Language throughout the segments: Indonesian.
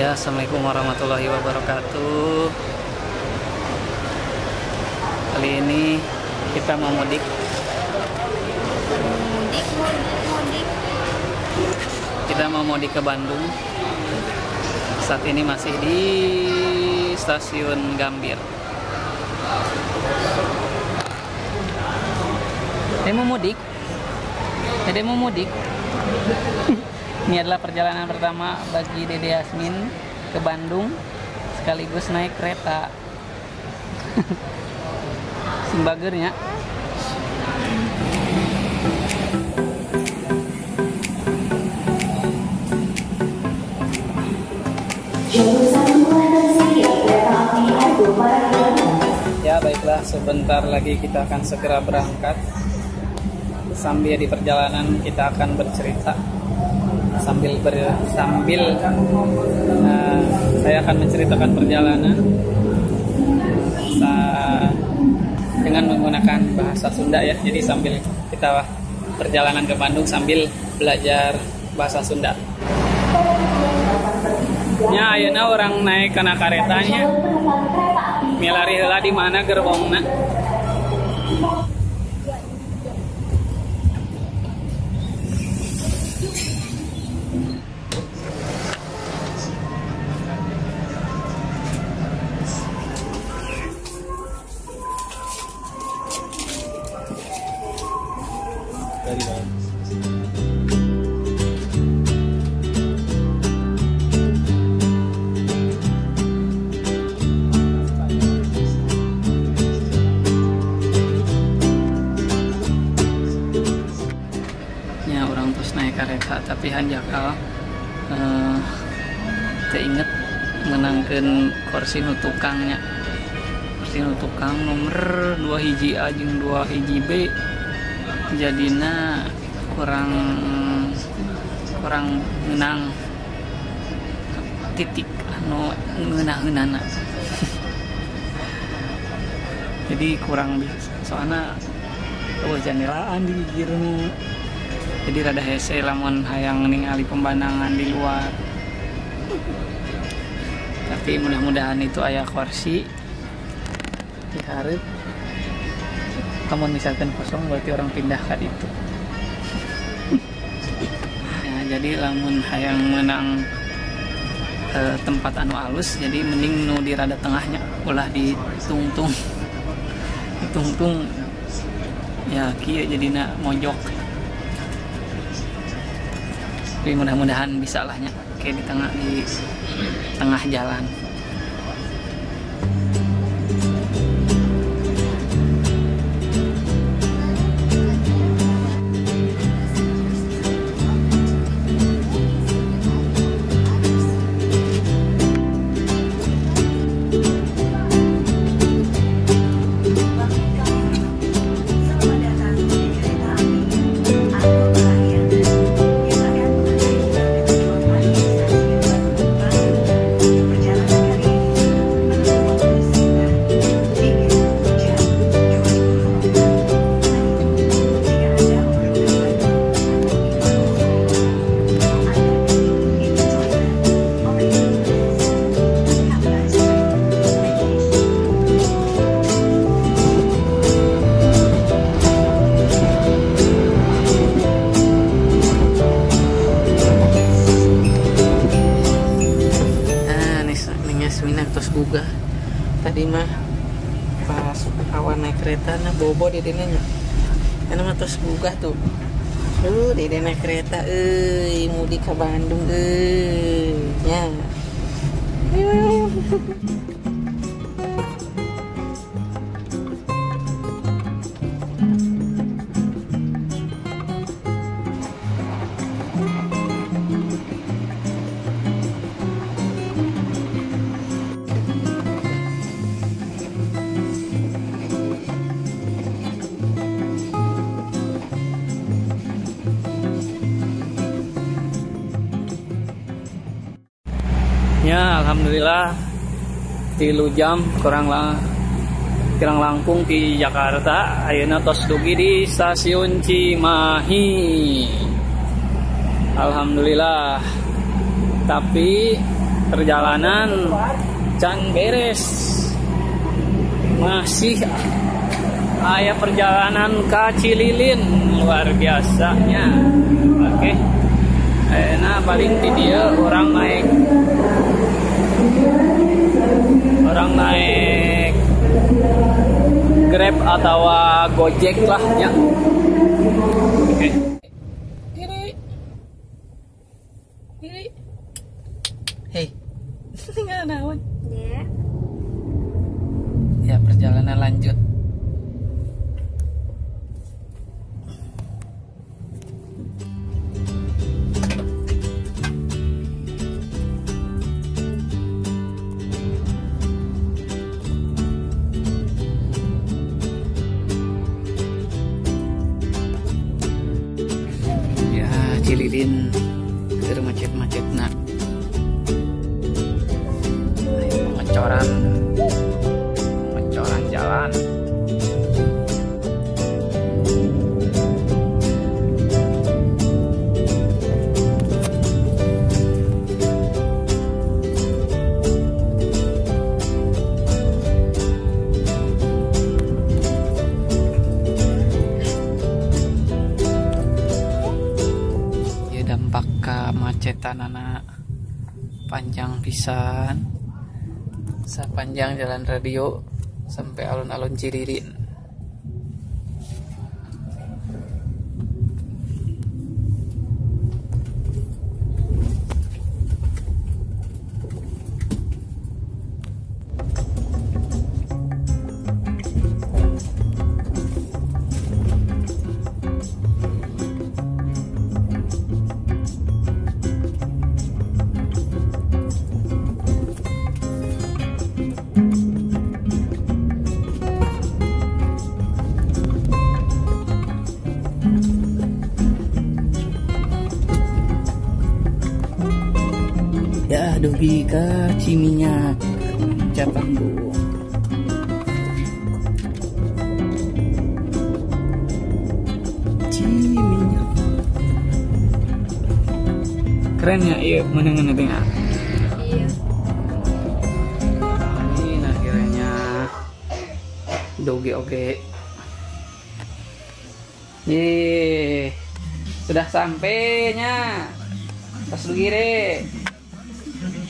Ya, Assalamualaikum warahmatullahi wabarakatuh. Kali ini kita mau mudik. mudik mudik mudik Kita mau mudik ke Bandung. Saat ini masih di stasiun Gambir. Mau mudik? Mau mudik? Ini adalah perjalanan pertama bagi Dede Yasmin ke Bandung sekaligus naik kereta. Simbagernya. Ya baiklah, sebentar lagi kita akan segera berangkat. Sambil di perjalanan kita akan bercerita sambil ber, sambil uh, saya akan menceritakan perjalanan dengan menggunakan bahasa Sunda ya. Jadi sambil kita perjalanan ke Bandung sambil belajar bahasa Sunda. Ya, ayeuna orang naik kena karetanya. Milari heula di mana gerbongna? Ya orang terus naik kereta tapi hanjakal eh teu inget menangkan kursi nu tukangnya. Kursi nu tukang nomor 2 hiji A 2 hiji B jadina kurang kurang menang. Titik anu ngeunah-ngeunana jadi kurang biasa. Soalnya oh jandelaan di girna jadi rada hese lamun hayang ningali pemandangan di luar. Tapi mudah-mudahan itu ayah kursi di hareup namun misalkan kosong berarti orang pindah ke itu. Ya jadi lamun hayang menang eh, tempat anu alus jadi mending nu di rada tengahnya ulah ditungtung ditungtung ya kia jadinya mojok. Tapi mudah-mudahan bisa lahnya kayak di tengah di tengah jalan Yasmina terus gugah tadi mah pas awan naik kereta nah bobo di dinanya karena mah terus gugah tuh? Duh, di naik kereta, eh, mudik ke Bandung, eh, ya. Ayo, ayo, ayo. Ya, alhamdulillah. Tilu jam kurang lah kurang langkung di Jakarta. Ayeuna tos dugi di stasiun Cimahi. Alhamdulillah. Tapi perjalanan can beres. Masih ayah perjalanan ke Cililin. Luar biasanya. Oke. Nah paling video orang naik orang naik Grab atau Gojek lah ya kemacetan anak panjang pisan sepanjang jalan radio sampai alun-alun Ciririn. Dogi ke Ciminyak Capanggung Ciminyak Keren ya, iya menengan itu ya. Iya. Ini akhirnya Doge oke Yeay. Sudah sampainya. Pas lu gire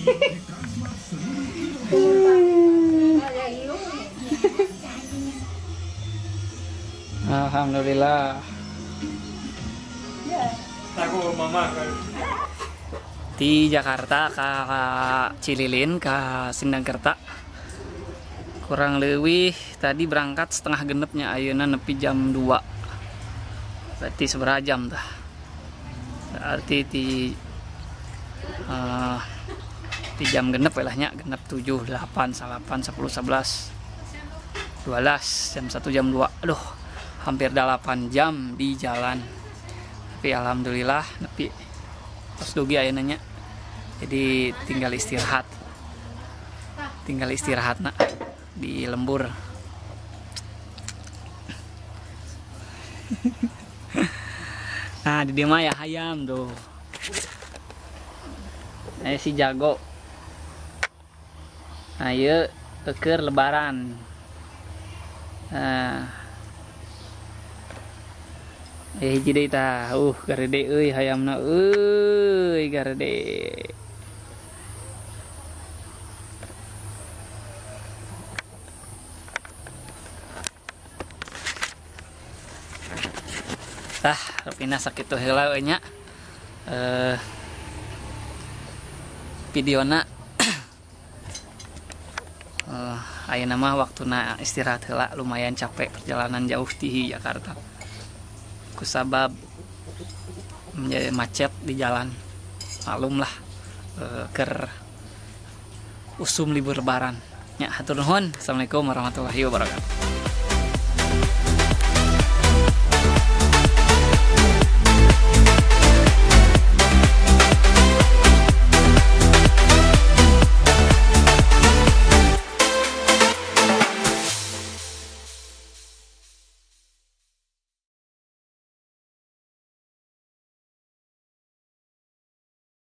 Alhamdulillah. Aku mama di Jakarta ke Cililin ke Sindangkerta. Kurang lebih tadi berangkat setengah genepnya ayeuna nepi jam 2 berarti seberapa jam dah berarti di eh, di jam genep welahnya genep 7 8 8 10 11 12 jam 1 jam 2 aduh hampir 8 jam di jalan. Tapi alhamdulillah nepi pas dugi ayeuna nya jadi tinggal istirahat. Tinggal istirahat nak di lembur. Nah di dia mah ya hayam tuh. Ayo si jago ayo keker lebaran. Nah. Eh hiji deui uh garede euy hayamna euy garede tah rupina sakit tuh nya. Eh videona eh ayeuna mah waktuna istirahat heula lumayan capek perjalanan jauh di Jakarta. Kusabab menjadi macet di jalan. Maklum lah eh, ker usum libur lebaran. Ya hatur nuhun. Assalamualaikum warahmatullahi wabarakatuh